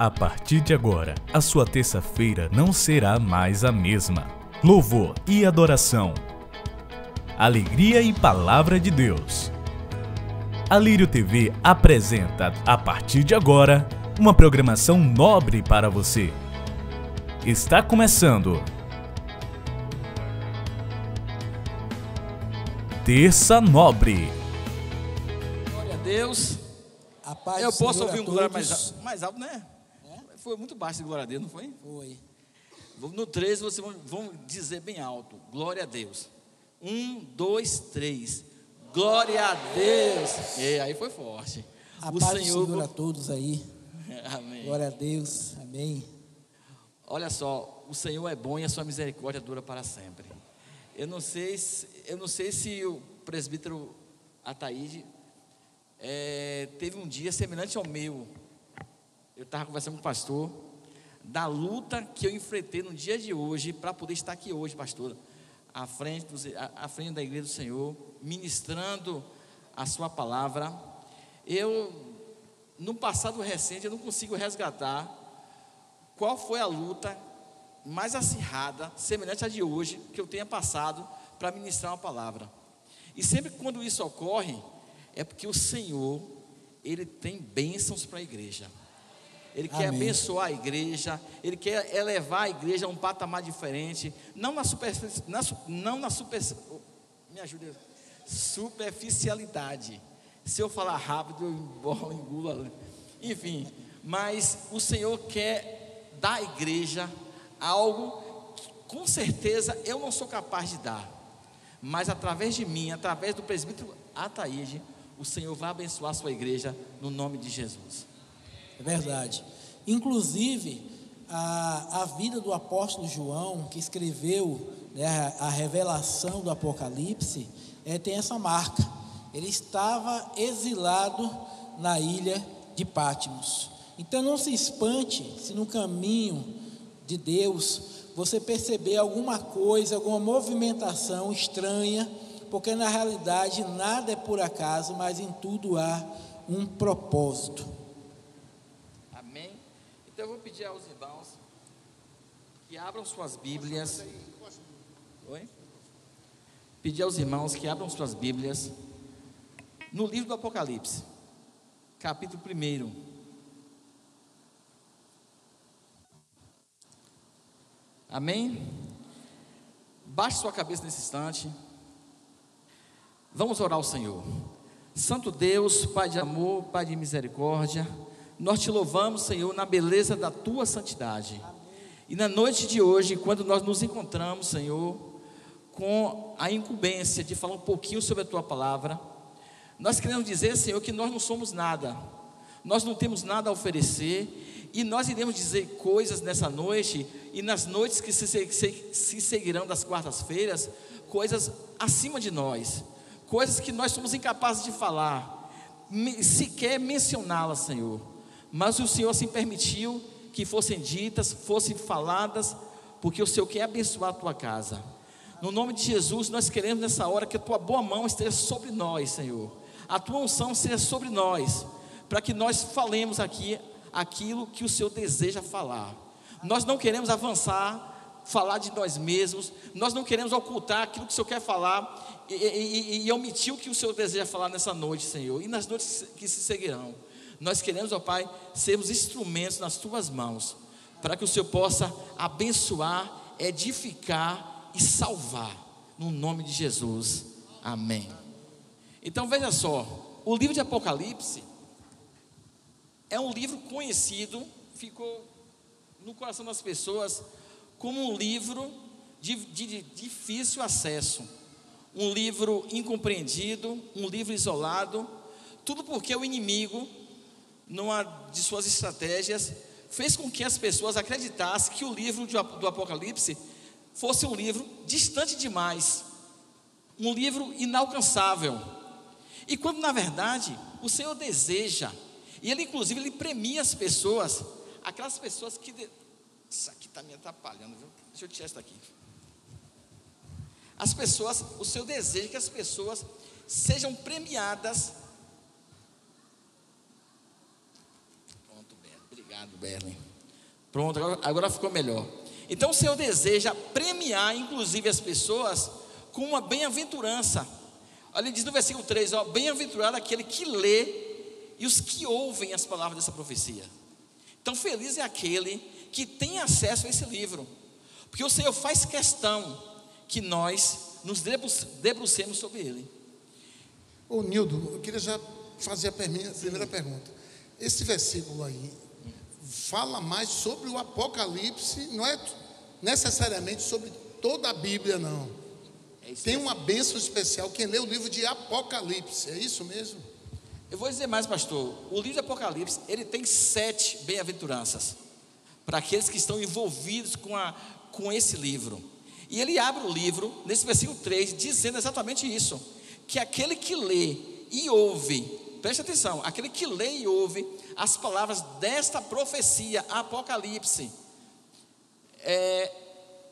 A partir de agora, a sua terça-feira não será mais a mesma. Louvor e adoração. Alegria e palavra de Deus. A Lírio TV apresenta, a partir de agora, uma programação nobre para você. Está começando. Terça Nobre. Glória a Deus. A paz Eu posso Senhor ouvir um todos. mais, mais alto, né? Foi muito baixo de glória a Deus, não foi? Foi. No 13 vocês vão, dizer bem alto: Glória a Deus. Um, dois, três. Glória a Deus. E aí foi forte. A o paz do Senhor. Senhor a todos aí. Amém. Glória a Deus. Amém. Olha só, o Senhor é bom e a sua misericórdia dura para sempre. Eu não sei se, eu não sei se o presbítero Ataíde eh, teve um dia semelhante ao meu. Eu estava conversando com o pastor da luta que eu enfrentei no dia de hoje para poder estar aqui hoje, pastor, à frente, à, frente da igreja do Senhor, ministrando a sua palavra. Eu, no passado recente, eu não consigo resgatar qual foi a luta mais acirrada, semelhante à de hoje, que eu tenha passado para ministrar uma palavra. E sempre quando isso ocorre, é porque o Senhor, Ele tem bênçãos para a igreja. Ele quer Amém. abençoar a igreja, Ele quer elevar a igreja a um patamar diferente, não na superfície, na não na super, me ajuda, superficialidade. Se eu falar rápido, eu embolo, engulo, enfim. Mas o Senhor quer dar à igreja algo que, com certeza, eu não sou capaz de dar. Mas através de mim, através do presbítero Ataíde, o Senhor vai abençoar a sua igreja no nome de Jesus. É verdade. Inclusive, a, a vida do apóstolo João, que escreveu né, a, a revelação do Apocalipse, é, tem essa marca. Ele estava exilado na ilha de Patmos. Então não se espante se no caminho de Deus você perceber alguma coisa, alguma movimentação estranha, porque na realidade nada é por acaso, mas em tudo há um propósito. Então eu vou pedir aos irmãos que abram suas Bíblias. Oi? Pedir aos irmãos que abram suas Bíblias no livro do Apocalipse, capítulo 1. Amém? Baixe sua cabeça nesse instante. Vamos orar ao Senhor. Santo Deus, Pai de amor, Pai de misericórdia, nós te louvamos, Senhor, na beleza da tua santidade. E na noite de hoje, quando nós nos encontramos, Senhor, com a incumbência de falar um pouquinho sobre a tua palavra, nós queremos dizer, Senhor, que nós não somos nada, nós não temos nada a oferecer, e nós iremos dizer coisas nessa noite, e nas noites que se, se, se seguirão das quartas-feiras, coisas acima de nós, coisas que nós somos incapazes de falar, sequer mencioná-las, Senhor. Mas o Senhor assim permitiu que fossem ditas, fossem faladas, porque o Senhor quer abençoar a tua casa. No nome de Jesus, nós queremos nessa hora que a tua boa mão esteja sobre nós, Senhor. A tua unção seja sobre nós, para que nós falemos aqui aquilo que o Senhor deseja falar. Nós não queremos avançar, falar de nós mesmos, nós não queremos ocultar aquilo que o Senhor quer falar e, e- e- e omitir o que o Senhor deseja falar nessa noite, Senhor, e nas noites que se seguirão. Nós queremos, ó Pai, sermos instrumentos nas tuas mãos, para que o Senhor possa abençoar, edificar e salvar, no nome de Jesus. Amém. Então veja só, o livro de Apocalipse é um livro conhecido, ficou no coração das pessoas como um livro de, de- de difícil acesso, um livro incompreendido, um livro isolado, tudo porque o inimigo, numa de suas estratégias, fez com que as pessoas acreditassem que o livro do Apocalipse fosse um livro distante demais, um livro inalcançável. E quando na verdade o Senhor deseja, e Ele inclusive Ele premia as pessoas, aquelas pessoas que. de- Isso aqui está me atrapalhando, viu? Deixa eu tirar isso daqui. As pessoas, o seu desejo é que as pessoas sejam premiadas. Pronto, Beto, obrigado. Berlim. Pronto, agora, agora ficou melhor. Então o Senhor deseja premiar, inclusive, as pessoas com uma bem-aventurança. Olha, ele diz no versículo 3: ó, Bem-aventurado aquele que lê e os que ouvem as palavras dessa profecia. Então, feliz é aquele que tem acesso a esse livro, porque o Senhor faz questão que nós nos debrucemos sobre ele. Ô Nildo, eu queria já fazer a primeira pergunta. Esse versículo aí fala mais sobre o Apocalipse, não é necessariamente sobre toda a Bíblia, não. É Tem uma bênção especial quem lê o livro de Apocalipse, é isso mesmo? Eu vou dizer mais, pastor. O livro de Apocalipse, ele tem sete bem-aventuranças para aqueles que estão envolvidos com, a, com esse livro. E ele abre o livro, nesse versículo 3, dizendo exatamente isso: que aquele que lê e ouve, preste atenção, aquele que lê e ouve as palavras desta profecia, Apocalipse, é,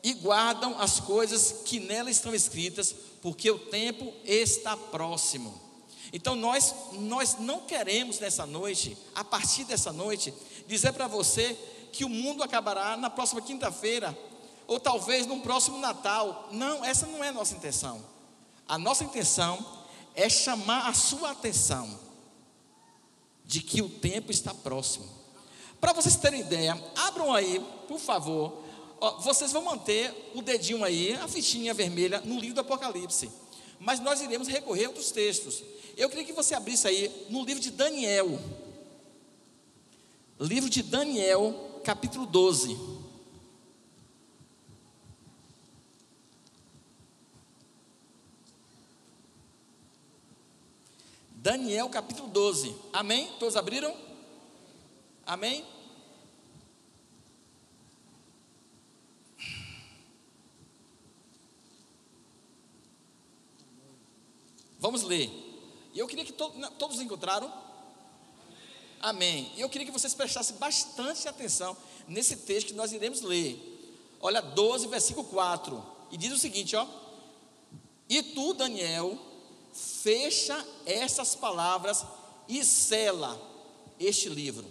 e guardam as coisas que nela estão escritas, porque o tempo está próximo. Então nós nós não queremos nessa noite, a partir dessa noite, dizer para você que o mundo acabará na próxima quinta-feira ou talvez no próximo Natal. Não, essa não é a nossa intenção. A nossa intenção é chamar a sua atenção de que o tempo está próximo. Para vocês terem ideia, abram aí, por favor. vocês vão manter o dedinho aí, a fichinha vermelha, no livro do Apocalipse. Mas nós iremos recorrer a outros textos. Eu queria que você abrisse aí no livro de Daniel. Livro de Daniel, capítulo 12. Daniel capítulo 12. Amém? Todos abriram? Amém? Vamos ler. E eu queria que to todos encontraram. Amém. E eu queria que vocês prestassem bastante atenção nesse texto que nós iremos ler. Olha, 12, versículo 4. E diz o seguinte, ó. E tu, Daniel, fecha essas palavras e sela este livro.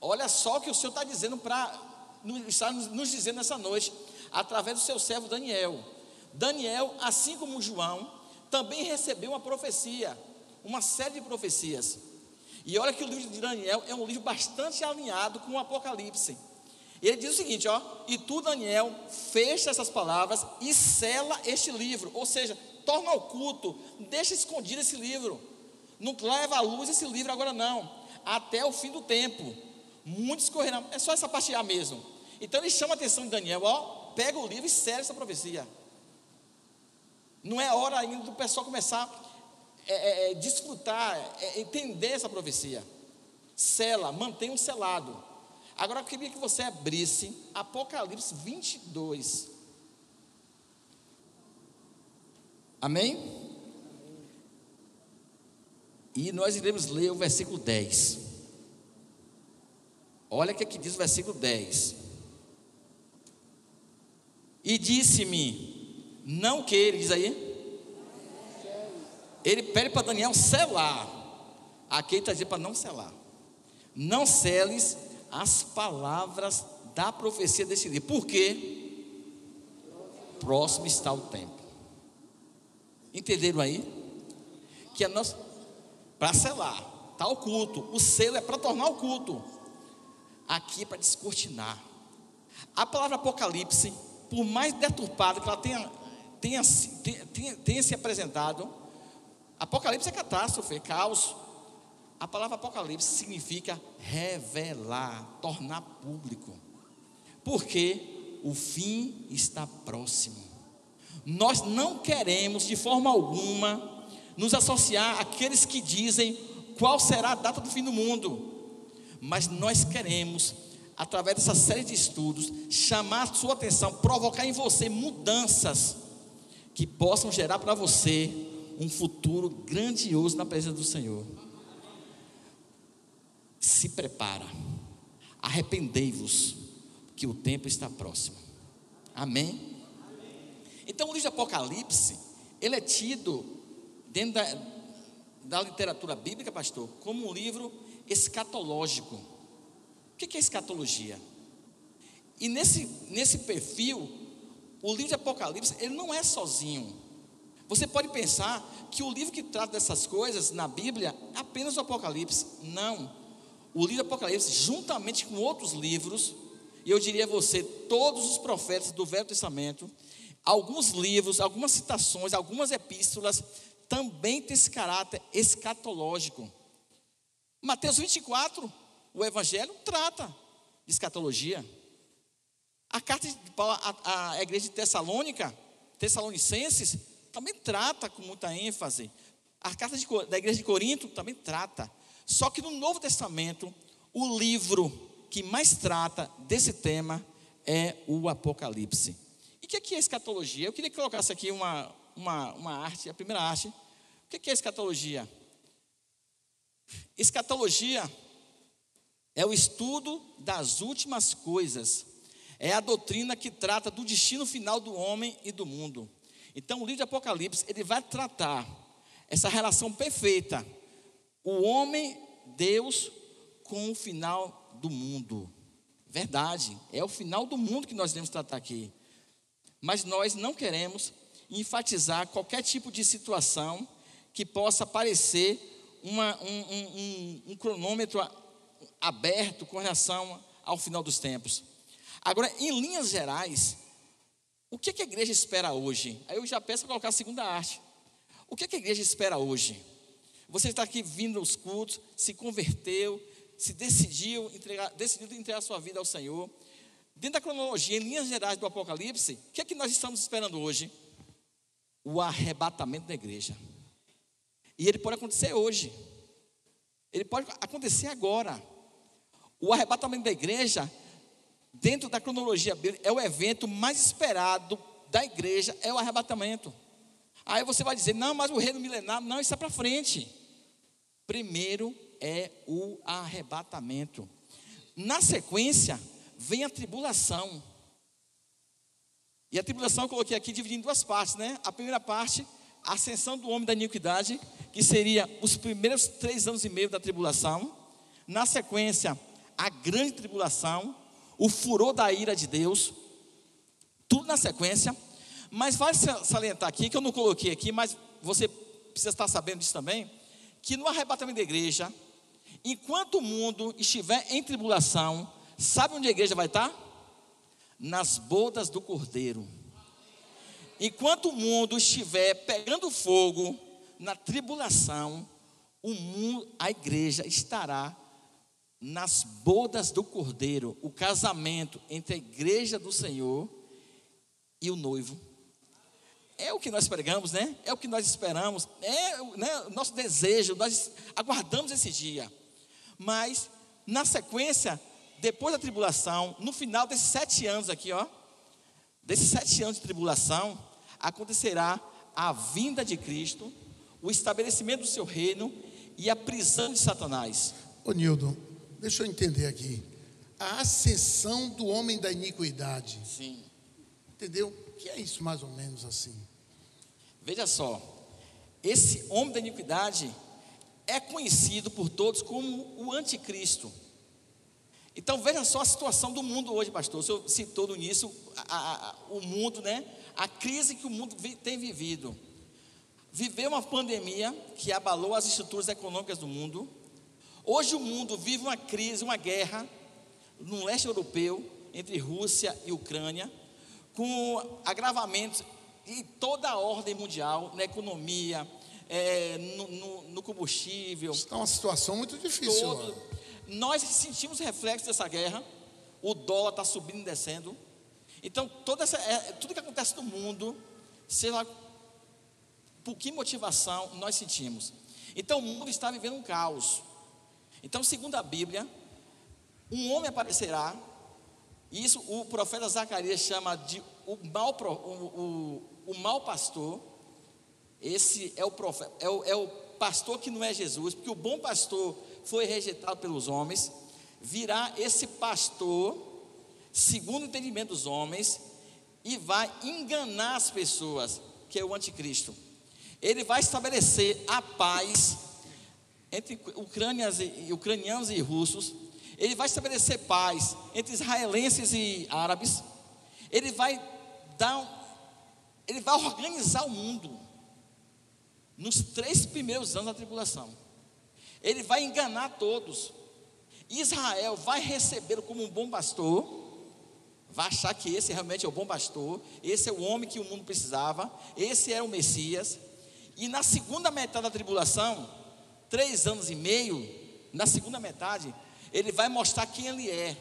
Olha só o que o Senhor está dizendo para está nos dizendo nessa noite, através do seu servo Daniel. Daniel, assim como João, também recebeu uma profecia, uma série de profecias. E olha que o livro de Daniel é um livro bastante alinhado com o Apocalipse. Ele diz o seguinte, ó, e tu, Daniel, fecha essas palavras e sela este livro, ou seja, torna oculto, deixa escondido esse livro. Não leva à luz esse livro agora não, até o fim do tempo. Muitos correrão, é só essa parte A mesmo. Então ele chama a atenção de Daniel, ó, pega o livro e sela essa profecia. Não é hora ainda do pessoal começar a é, é, é, desfrutar, é, entender essa profecia. Sela, mantenha um selado. Agora eu queria que você abrisse Apocalipse 22. Amém? E nós iremos ler o versículo 10. Olha o que aqui diz o versículo 10. E disse-me, não que ele diz aí, ele pede para Daniel selar. Aqui ele está dizendo para não selar. Não seles as palavras da profecia desse livro. Por quê? Próximo está o tempo. Entenderam aí? Que a nossa. Para selar, está o culto. O selo é para tornar o culto. Aqui é para descortinar. A palavra Apocalipse, por mais deturpada que ela tenha, tenha, tenha, tenha se apresentado, Apocalipse é catástrofe, é caos. A palavra Apocalipse significa revelar, tornar público. Porque o fim está próximo. Nós não queremos de forma alguma nos associar àqueles que dizem qual será a data do fim do mundo, mas nós queremos, através dessa série de estudos, chamar a sua atenção, provocar em você mudanças que possam gerar para você um futuro grandioso na presença do Senhor. Se prepara, arrependei-vos, que o tempo está próximo. Amém? Então, o livro de Apocalipse, ele é tido, dentro da, da literatura bíblica, pastor, como um livro escatológico. O que é escatologia? E nesse, nesse perfil, o livro de Apocalipse, ele não é sozinho. Você pode pensar que o livro que trata dessas coisas na Bíblia é apenas o Apocalipse. Não. O livro de Apocalipse, juntamente com outros livros, e eu diria a você, todos os profetas do Velho Testamento, alguns livros, algumas citações, algumas epístolas, também tem esse caráter escatológico. Mateus 24, o Evangelho trata de escatologia. A carta de Paulo igreja de Tessalônica, Tessalonicenses, também trata com muita ênfase. A carta de, da igreja de Corinto também trata. Só que no Novo Testamento, o livro que mais trata desse tema é o Apocalipse. E o que é, é escatologia? Eu queria que colocasse aqui uma, uma, uma arte, a primeira arte. O que é escatologia? Escatologia é o estudo das últimas coisas é a doutrina que trata do destino final do homem e do mundo. Então, o livro de Apocalipse, ele vai tratar essa relação perfeita, o homem, Deus, com o final do mundo. Verdade, é o final do mundo que nós devemos tratar aqui. Mas nós não queremos enfatizar qualquer tipo de situação que possa parecer uma, um, um, um, um cronômetro aberto com relação ao final dos tempos. Agora, em linhas gerais, o que, que a igreja espera hoje? Aí eu já peço para colocar a segunda arte. O que, que a igreja espera hoje? Você está aqui vindo aos cultos, se converteu, se decidiu entregar, decidiu entregar sua vida ao Senhor. Dentro da cronologia, em linhas gerais do Apocalipse, o que é que nós estamos esperando hoje? O arrebatamento da igreja. E ele pode acontecer hoje. Ele pode acontecer agora. O arrebatamento da igreja dentro da cronologia bíblica, é o evento mais esperado da igreja, é o arrebatamento. Aí você vai dizer, não, mas o reino milenário, não, isso é para frente. Primeiro é o arrebatamento. Na sequência, vem a tribulação. E a tribulação eu coloquei aqui dividindo em duas partes, né? A primeira parte, a ascensão do homem da iniquidade, que seria os primeiros três anos e meio da tribulação. Na sequência, a grande tribulação, o furor da ira de Deus, tudo na sequência. Mas vale salientar aqui, que eu não coloquei aqui, mas você precisa estar sabendo disso também, que no arrebatamento da igreja, enquanto o mundo estiver em tribulação, sabe onde a igreja vai estar? Nas bodas do Cordeiro. Enquanto o mundo estiver pegando fogo na tribulação, o mundo, a igreja estará nas bodas do Cordeiro, o casamento entre a igreja do Senhor e o noivo. É o que nós pregamos, né? É o que nós esperamos, é né, o nosso desejo, nós aguardamos esse dia. Mas, na sequência, depois da tribulação, no final desses sete anos aqui, ó, desses sete anos de tribulação, acontecerá a vinda de Cristo, o estabelecimento do seu reino e a prisão de Satanás. Ô Nildo, Deixa eu entender aqui. A ascensão do homem da iniquidade. Sim. Entendeu? O que é isso mais ou menos assim? Veja só. Esse homem da iniquidade é conhecido por todos como o anticristo. Então veja só a situação do mundo hoje, pastor. O senhor citou no início a, a, o mundo, né? A crise que o mundo tem vivido. Viveu uma pandemia que abalou as estruturas econômicas do mundo Hoje o mundo vive uma crise, uma guerra no leste europeu entre Rússia e Ucrânia, com agravamentos em toda a ordem mundial, na economia, é, no, no, no, combustível. Está uma situação muito difícil. Todo, nós sentimos reflexos dessa guerra. O dólar está subindo e descendo. Então, toda essa, é, tudo que acontece no mundo, seja por que motivação nós sentimos. Então, o mundo está vivendo um caos. Então, segundo a Bíblia, um homem aparecerá, e isso o profeta Zacarias chama de o mal, o, o, o mal pastor. Esse é o, profeta, é, o, é o pastor que não é Jesus, porque o bom pastor foi rejeitado pelos homens. Virá esse pastor, segundo o entendimento dos homens, e vai enganar as pessoas, que é o anticristo. Ele vai estabelecer a paz entre ucranianos e, ucranianos e russos, Ele vai estabelecer paz entre israelenses e árabes. Ele vai dar ele vai organizar o mundo nos três primeiros anos da tribulação. Ele vai enganar todos. Israel vai recebê-lo como um bom pastor, vai achar que esse realmente é o bom pastor, esse é o homem que o mundo precisava, esse era o Messias. E na segunda metade da tribulação, três anos e meio, na segunda metade, ele vai mostrar quem ele é.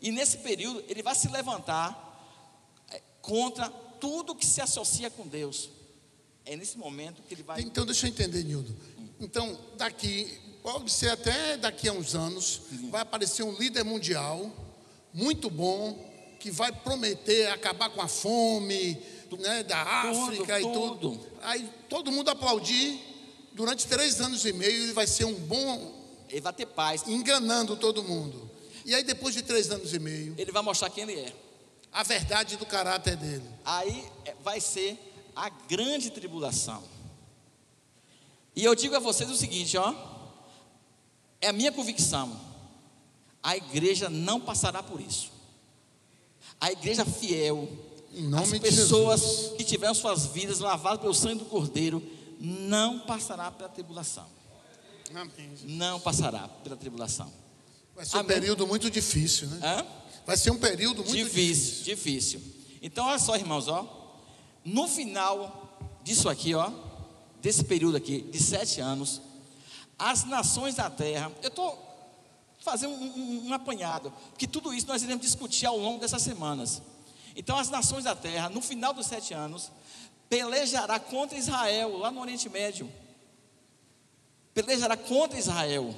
E nesse período, ele vai se levantar é, contra tudo que se associa com Deus. É nesse momento que ele vai. Então, deixa eu entender, Nildo. Então, daqui, pode ser até daqui a uns anos, vai aparecer um líder mundial, muito bom, que vai prometer acabar com a fome né, da África tudo, e tudo. Aí todo mundo aplaudir. Durante três anos e meio, ele vai ser um bom. Ele vai ter paz. Enganando todo mundo. E aí, depois de três anos e meio. Ele vai mostrar quem ele é a verdade do caráter dele. Aí é, vai ser a grande tribulação. E eu digo a vocês o seguinte, ó, é a minha convicção. A igreja não passará por isso. A igreja fiel, as pessoas que tiveram suas vidas lavadas pelo sangue do Cordeiro, não passará pela tribulação. Amém. Não passará pela tribulação. Vai ser Amém. um período muito difícil, né? Hã? Vai ser um período muito difícil. Difícil. Então, olha só, irmãos, ó. No final disso aqui, ó, desse período aqui, de sete anos, as nações da terra, eu estou fazendo um, um, um apanhado, porque tudo isso nós iremos discutir ao longo dessas semanas. Então, as nações da terra, no final dos sete anos, pelejará contra Israel, lá no Oriente Médio. Pelejará contra Israel,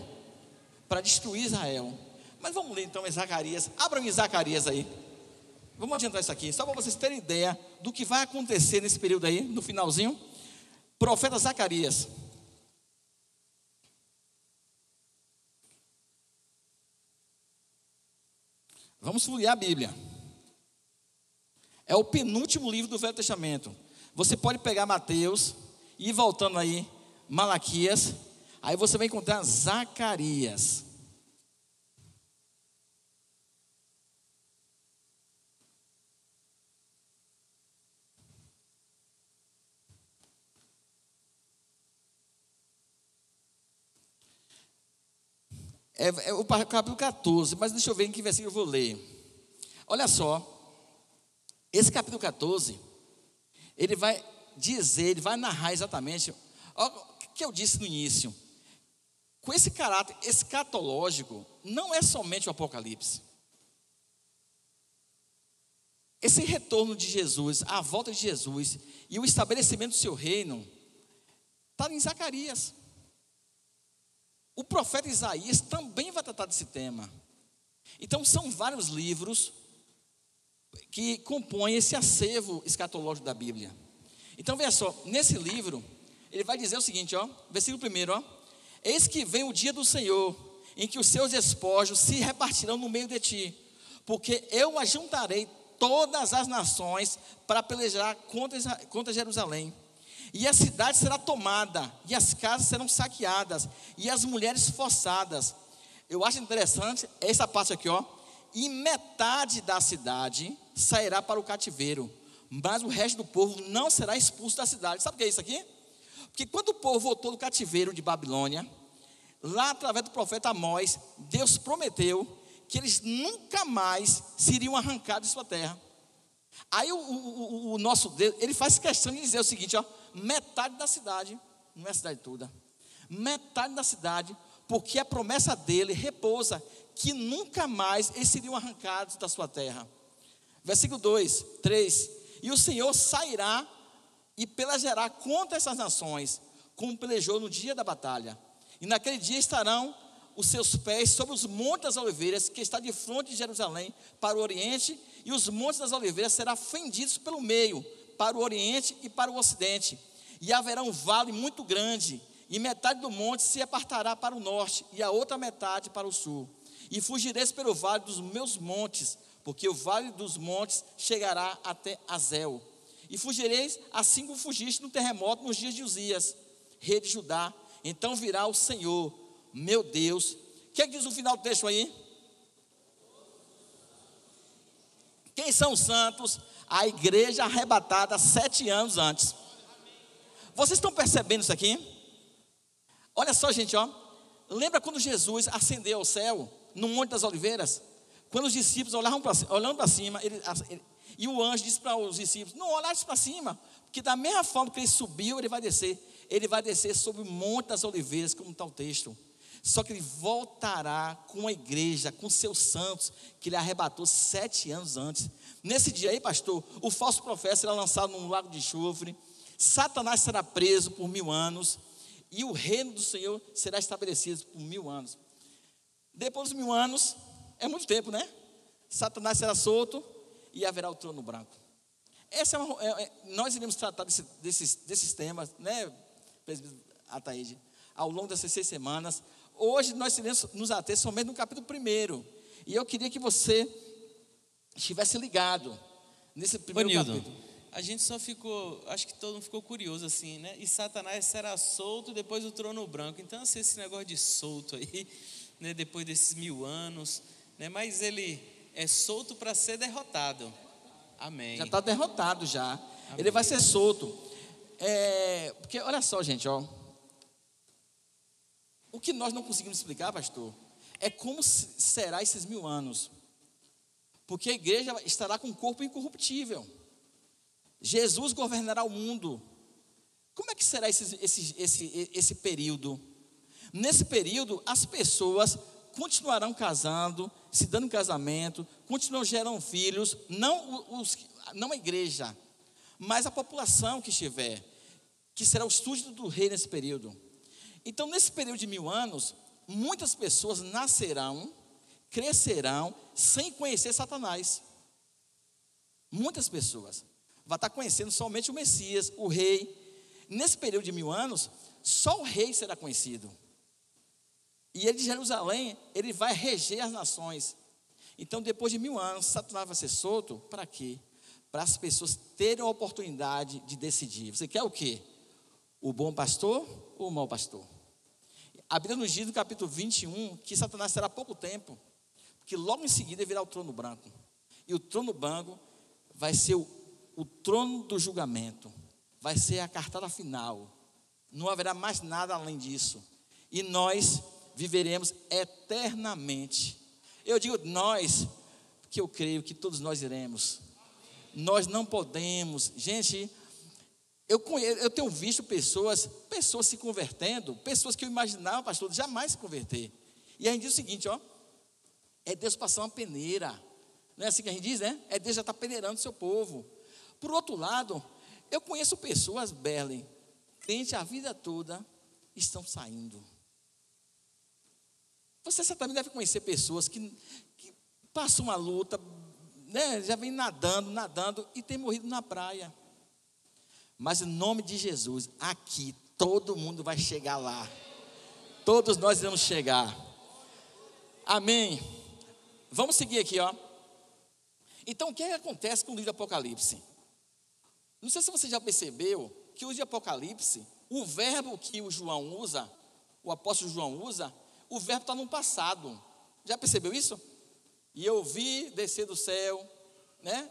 para destruir Israel. Mas vamos ler então em Zacarias. Abram em Zacarias aí. Vamos adiantar isso aqui, só para vocês terem ideia do que vai acontecer nesse período aí, no finalzinho. Profeta Zacarias. Vamos folhear a Bíblia. É o penúltimo livro do Velho Testamento. Você pode pegar Mateus e ir voltando aí, Malaquias. Aí você vai encontrar Zacarias. É, é o capítulo 14, mas deixa eu ver em que versículo eu vou ler. Olha só, esse capítulo 14, ele vai dizer, ele vai narrar exatamente o que eu disse no início. Com esse caráter escatológico, não é somente o Apocalipse. Esse retorno de Jesus, a volta de Jesus e o estabelecimento do seu reino, está em Zacarias. O profeta Isaías também vai tratar desse tema. Então, são vários livros que compõem esse acervo escatológico da Bíblia. Então, veja só, nesse livro, ele vai dizer o seguinte, ó, versículo primeiro, ó. Eis que vem o dia do Senhor, em que os seus espojos se repartirão no meio de ti, porque eu ajuntarei todas as nações para pelejar contra, contra Jerusalém. E a cidade será tomada, e as casas serão saqueadas, e as mulheres forçadas. Eu acho interessante essa parte aqui, ó. E metade da cidade sairá para o cativeiro, mas o resto do povo não será expulso da cidade. Sabe o que é isso aqui? Porque quando o povo voltou do cativeiro de Babilônia, lá através do profeta Amós, Deus prometeu que eles nunca mais seriam arrancados de sua terra. Aí o, o, o, nosso Deus, ele faz questão de dizer o seguinte, ó, metade da cidade, não é a cidade toda, metade da cidade, porque a promessa dele repousa que nunca mais eles seriam arrancados da sua terra. Versículo 2, 3: E o Senhor sairá e pelejará contra essas nações, como pelejou no dia da batalha. E naquele dia estarão os seus pés sobre os montes das oliveiras, que está de frente de Jerusalém, para o oriente, e os montes das oliveiras serão fendidos pelo meio, para o oriente e para o ocidente. E haverá um vale muito grande, e metade do monte se apartará para o norte, e a outra metade para o sul. E fugireis pelo vale dos meus montes, porque o vale dos montes chegará até Azel. E fugireis assim como fugiste no terremoto nos dias de Uzias, rei de Judá. Então virá o Senhor, meu Deus. O que, é que diz o final do texto aí? Quem são os santos? A igreja arrebatada sete anos antes. Vocês estão percebendo isso aqui? Olha só, gente, ó. Lembra quando Jesus ascendeu ao céu, no Monte das Oliveiras? Quando os discípulos olhavam para olhando para cima, ele, ele, e o anjo disse para os discípulos: Não olhasse para cima, porque da mesma forma que ele subiu, ele vai descer. Ele vai descer sobre o Monte das Oliveiras, como está o texto. Só que ele voltará com a igreja, com seus santos, que ele arrebatou sete anos antes. Nesse dia aí, pastor, o falso profeta será lançado num lago de enxofre, Satanás será preso por mil anos, e o reino do Senhor será estabelecido por mil anos. Depois dos mil anos, é muito tempo, né? Satanás será solto e haverá o trono branco. Essa é, uma, é, é nós iremos tratar desse, desses, desses temas, né, Ataíde, ao longo dessas seis semanas. Hoje nós iremos nos ater somente no capítulo primeiro. E eu queria que você estivesse ligado nesse primeiro capítulo. A gente só ficou, acho que todo mundo ficou curioso assim, né? E Satanás será solto depois do trono branco. Então, assim, esse negócio de solto aí, né? Depois desses mil anos, né? Mas ele é solto para ser derrotado. Amém. Já está derrotado já. Amém. Ele vai ser solto. É, porque olha só, gente, ó. O que nós não conseguimos explicar, pastor, é como será esses mil anos. Porque a igreja estará com um corpo incorruptível. Jesus governará o mundo. Como é que será esse, esse, esse, esse período? Nesse período, as pessoas continuarão casando, se dando casamento, continuam gerando filhos, não, os, não a igreja, mas a população que estiver, que será o súdito do rei nesse período. Então, nesse período de mil anos, muitas pessoas nascerão, crescerão, sem conhecer Satanás. Muitas pessoas vai estar conhecendo somente o Messias, o rei. Nesse período de mil anos, só o rei será conhecido. E ele de Jerusalém, ele vai reger as nações. Então, depois de mil anos, Satanás vai ser solto para quê? Para as pessoas terem a oportunidade de decidir. Você quer o quê? O bom pastor ou o mau pastor? A Bíblia nos diz no capítulo 21 que Satanás será pouco tempo, que logo em seguida virá o trono branco. E o trono branco vai ser o, o trono do julgamento, vai ser a cartada final. Não haverá mais nada além disso. E nós viveremos eternamente. Eu digo nós, porque eu creio que todos nós iremos. Nós não podemos, gente. Eu, conheço, eu tenho visto pessoas, pessoas se convertendo, pessoas que eu imaginava, pastor, jamais se converter. E a gente diz o seguinte, ó, é Deus passar uma peneira. Não é assim que a gente diz, né? É Deus já está peneirando o seu povo. Por outro lado, eu conheço pessoas, Berlim, crente a vida toda, estão saindo. Você certamente deve conhecer pessoas que, que passam uma luta, né, já vem nadando, nadando e tem morrido na praia. Mas em nome de Jesus, aqui todo mundo vai chegar lá. Todos nós vamos chegar. Amém. Vamos seguir aqui, ó. Então, o que, é acontece com o livro do Apocalipse? Não sei se você já percebeu que o livro de Apocalipse, o verbo que o João usa, o apóstolo João usa, o verbo está no passado. Já percebeu isso? E eu vi descer do céu, né?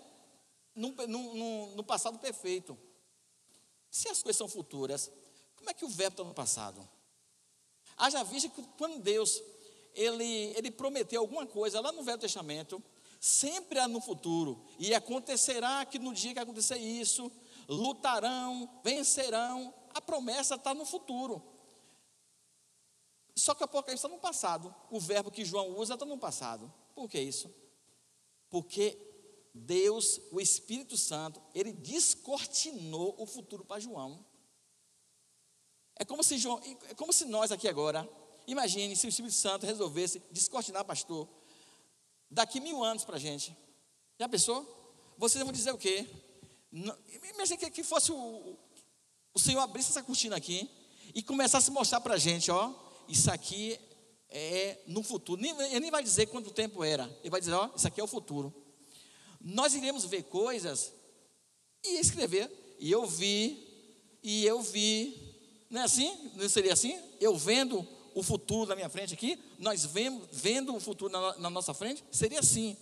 No, no, no passado perfeito. Se as coisas são futuras, como é que o verbo está no passado? Haja vista que quando Deus ele, ele prometeu alguma coisa lá no Velho Testamento, sempre há no futuro, e acontecerá que no dia que acontecer isso, lutarão, vencerão, a promessa está no futuro. Só que o Apocalipse está no passado. O verbo que João usa está no passado. Por que isso? Porque Deus, o Espírito Santo, ele descortinou o futuro para João. É como se João, é como se nós aqui agora, imagine se o Espírito Santo resolvesse descortinar, pastor, daqui mil anos para a gente. Já pensou? Vocês vão dizer o quê? Imagine que, que fosse o, o Senhor abrisse essa cortina aqui e começasse a mostrar para a gente, ó, isso aqui é no futuro. Ele nem vai dizer quanto tempo era. Ele vai dizer, ó, isso aqui é o futuro. Nós iremos ver coisas e escrever. E eu vi, e eu vi. Não é assim? Não seria assim? Eu vendo o futuro na minha frente aqui, nós vemos, vendo o futuro na, na nossa frente, seria assim.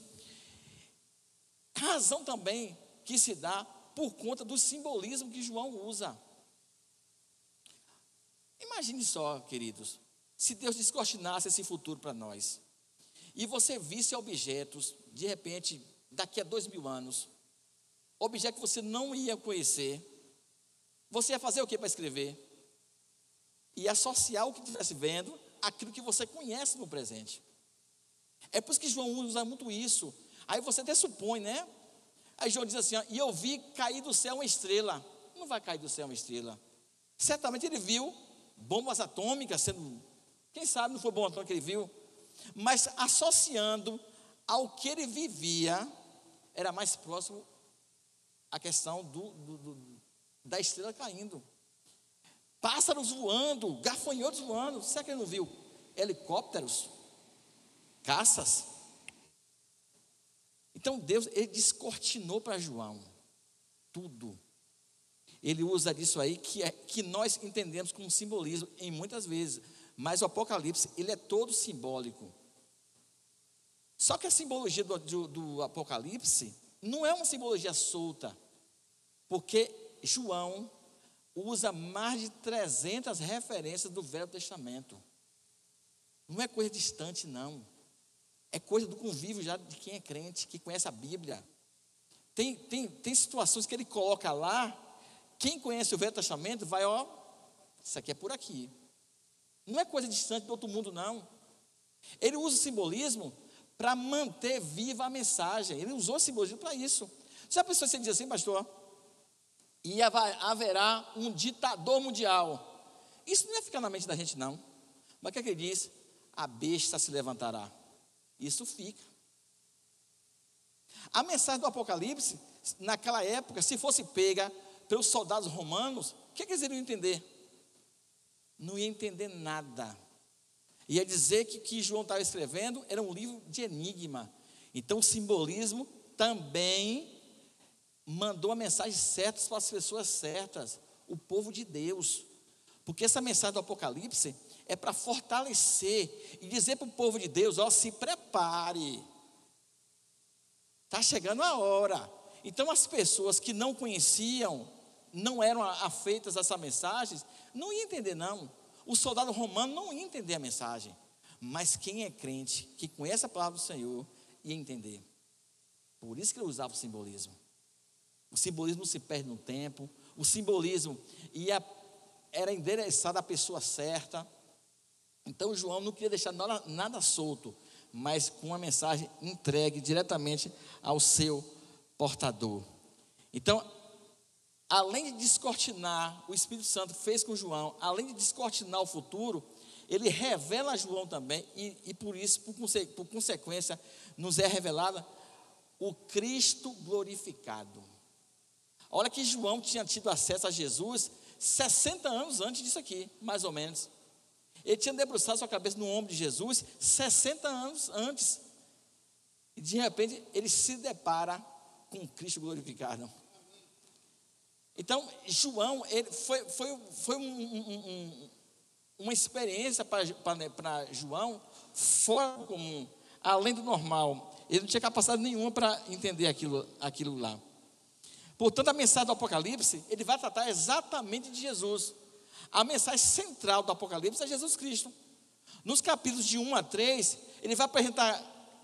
Razão também que se dá por conta do simbolismo que João usa. Imagine só, queridos, se Deus descortinasse esse futuro para nós, e você visse objetos, de repente, daqui a dois mil anos, objeto que você não ia conhecer, você ia fazer o que para escrever? E associar o que estivesse vendo àquilo que você conhece no presente. É por isso que João usa muito isso. Aí você até supõe, né? Aí João diz assim: ó, e eu vi cair do céu uma estrela. Não vai cair do céu uma estrela. Certamente ele viu bombas atômicas sendo. Quem sabe não foi bomba atômica que ele viu? Mas associando ao que ele vivia, era mais próximo a questão do, do, do, da estrela caindo. Pássaros voando, gafanhotos voando. Será que ele não viu? Helicópteros, caças. Então Deus, ele descortinou para João tudo. Ele usa disso aí que, é, que nós entendemos como simbolismo em muitas vezes. Mas o Apocalipse, ele é todo simbólico. Só que a simbologia do, do, do Apocalipse não é uma simbologia solta, porque João usa mais de 300 referências do Velho Testamento. Não é coisa distante, não. É coisa do convívio já de quem é crente, que conhece a Bíblia. Tem, tem, tem situações que ele coloca lá, quem conhece o Velho Testamento vai, ó, isso aqui é por aqui. Não é coisa distante do outro mundo, não. Ele usa o simbolismo para manter viva a mensagem. Ele usou simbolismo para isso. Já pensou se ele diz assim, pastor? E haverá um ditador mundial. Isso não é ficar na mente da gente, não. Mas o que, é que ele diz? A besta se levantará. Isso fica. A mensagem do Apocalipse, naquela época, se fosse pega pelos soldados romanos, o que, é que eles iriam entender? Não ia entender nada. Ia dizer que o que João estava escrevendo era um livro de enigma. Então o simbolismo também mandou a mensagem certa para as pessoas certas, o povo de Deus. Porque essa mensagem do Apocalipse é para fortalecer e dizer para o povo de Deus: ó, se prepare. Está chegando a hora. Então as pessoas que não conheciam, não eram afeitas a essa mensagem, não iam entender, não o soldado romano não ia entender a mensagem, mas quem é crente, que conhece a palavra do Senhor, ia entender. Por isso que ele usava o simbolismo. O simbolismo se perde no tempo, o simbolismo ia, era endereçado à pessoa certa. Então João não queria deixar nada, nada solto, mas com uma mensagem entregue diretamente ao seu portador. Então, além de descortinar, o Espírito Santo fez com João, além de descortinar o futuro, ele revela a João também, e, e por isso, por, conse por consequência, nos é revelada o Cristo glorificado. Olha que João tinha tido acesso a Jesus 60 anos antes disso aqui, mais ou menos. Ele tinha debruçado sua cabeça no ombro de Jesus 60 anos antes. E de repente ele se depara com Cristo glorificado. Então, João, ele foi, foi, foi um, um, um, uma experiência para João fora do comum, além do normal. Ele não tinha capacidade nenhuma para entender aquilo, aquilo lá. Portanto, a mensagem do Apocalipse, ele vai tratar exatamente de Jesus. A mensagem central do Apocalipse é Jesus Cristo. Nos capítulos de 1 a 3, ele vai apresentar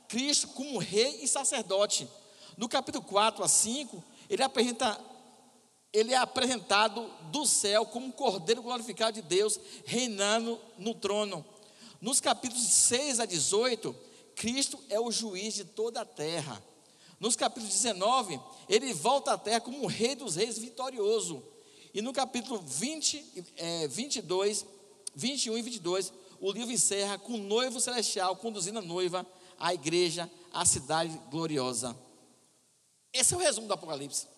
Cristo como rei e sacerdote. No capítulo 4 a 5, ele apresenta ele é apresentado do céu como um cordeiro glorificado de Deus, reinando no trono. Nos capítulos 6 a 18, Cristo é o juiz de toda a terra. Nos capítulos 19, ele volta à terra como o rei dos reis vitorioso. E no capítulo 20, é, 22, 21 e 22, o livro encerra com o noivo celestial conduzindo a noiva à igreja, à cidade gloriosa. Esse é o resumo do Apocalipse.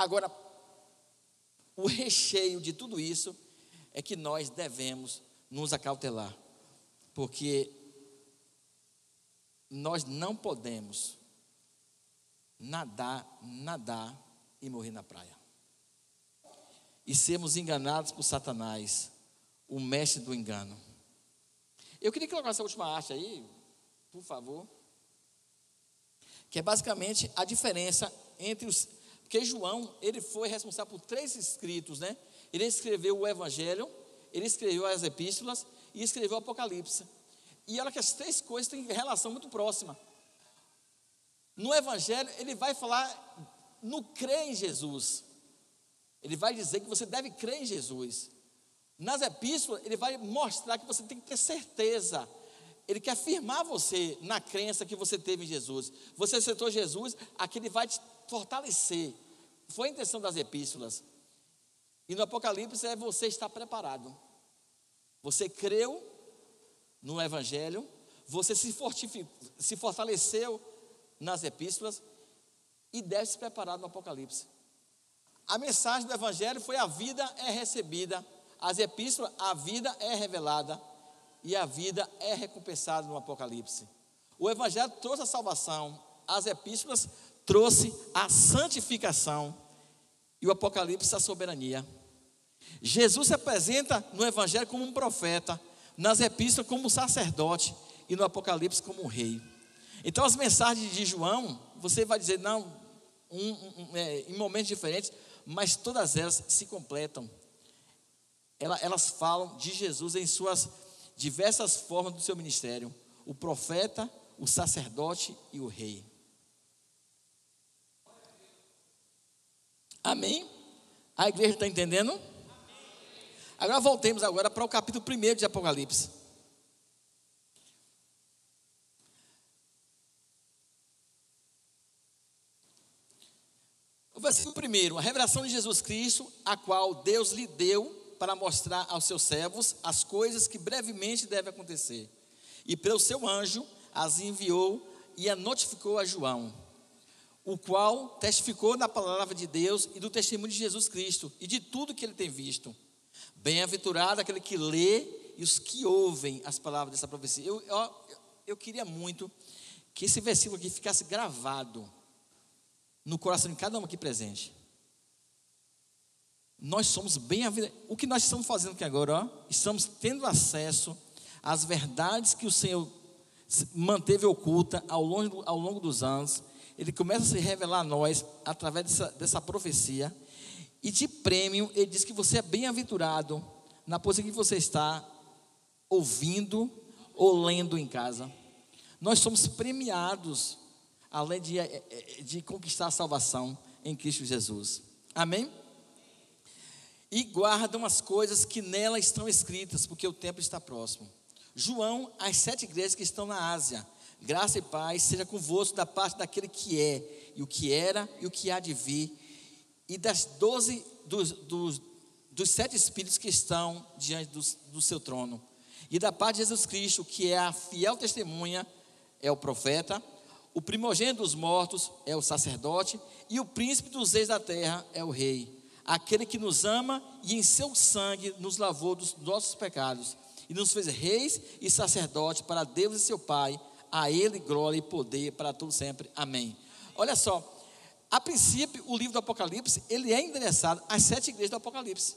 Agora, o recheio de tudo isso é que nós devemos nos acautelar, porque nós não podemos nadar, nadar e morrer na praia. E sermos enganados por Satanás, o mestre do engano. Eu queria colocar essa última arte aí, por favor. que é basicamente a diferença entre os. Porque João, ele foi responsável por três escritos, né? Ele escreveu o Evangelho, ele escreveu as epístolas e escreveu o Apocalipse. E olha que as três coisas têm relação muito próxima. No Evangelho, ele vai falar no crer em Jesus. Ele vai dizer que você deve crer em Jesus. Nas epístolas, ele vai mostrar que você tem que ter certeza. Ele quer afirmar você na crença que você teve em Jesus. Você aceitou Jesus, aqui ele vai te fortalecer. Foi a intenção das epístolas. E no Apocalipse é você estar preparado. Você creu no Evangelho, você se, se fortaleceu nas epístolas e deve se preparar no Apocalipse. A mensagem do Evangelho foi: a vida é recebida, as epístolas, a vida é revelada e a vida é recompensada no Apocalipse. O Evangelho trouxe a salvação, as epístolas trouxe a santificação e o Apocalipse a soberania. Jesus se apresenta no Evangelho como um profeta, nas epístolas como um sacerdote e no Apocalipse como um rei. Então, as mensagens de João, você vai dizer, não, um, um, é, em momentos diferentes, mas todas elas se completam. Elas, elas falam de Jesus em suas diversas formas do seu ministério: o profeta, o sacerdote e o rei. Amém? A igreja está entendendo? Agora voltemos agora para o capítulo 1 de Apocalipse. O versículo primeiro, a revelação de Jesus Cristo, a qual Deus lhe deu para mostrar aos seus servos as coisas que brevemente devem acontecer. E pelo seu anjo as enviou e a notificou a João, o qual testificou na palavra de Deus e do testemunho de Jesus Cristo e de tudo que ele tem visto. Bem-aventurado aquele que lê e os que ouvem as palavras dessa profecia. Eu, eu, eu queria muito que esse versículo aqui ficasse gravado no coração de cada um aqui presente. Nós somos bem O que nós estamos fazendo aqui agora, ó, estamos tendo acesso às verdades que o Senhor manteve oculta ao longo, ao longo dos anos. Ele começa a se revelar a nós através dessa, dessa profecia. E de prêmio, ele diz que você é bem-aventurado na posição que você está ouvindo ou lendo em casa. Nós somos premiados além de, eh, eh, de conquistar a salvação em Cristo Jesus. Amém? E guardam as coisas que nela estão escritas, porque o tempo está próximo. João, as sete igrejas que estão na Ásia, graça e paz seja convosco da parte daquele que é, e o que era, e o que há de vir, e das doze, dos, dos, dos sete espíritos que estão diante do, do seu trono, e da parte de Jesus Cristo, que é a fiel testemunha, é o profeta, o primogênito dos mortos é o sacerdote, e o príncipe dos reis da terra é o rei, aquele que nos ama e em seu sangue nos lavou dos nossos pecados, e nos fez reis e sacerdotes para Deus e seu Pai, a Ele glória e poder para todos sempre. Amém. Olha só, a princípio, o livro do Apocalipse, ele é endereçado às sete igrejas do Apocalipse.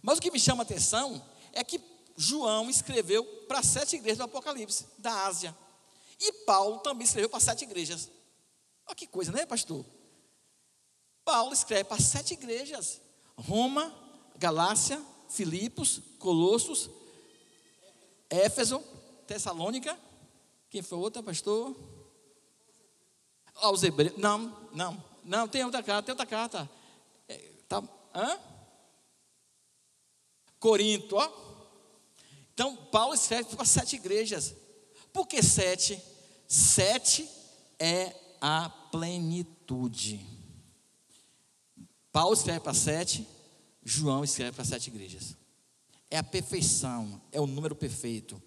Mas o que me chama a atenção é que João escreveu para sete igrejas do Apocalipse, da Ásia. E Paulo também escreveu para sete igrejas. Olha que coisa, né, pastor? Paulo escreve para sete igrejas: Roma, Galácia, Filipos, Colossos, Éfeso, Tessalônica. Quem foi outra, pastor? Aos Hebreus. Não, não, não, tem outra carta, tem outra carta. É, tá, hã? Corinto, ó. Então, Paulo escreve para sete igrejas. Por que sete? Sete é a plenitude. Paulo escreve para sete, João escreve para sete igrejas. É a perfeição, é o número perfeito.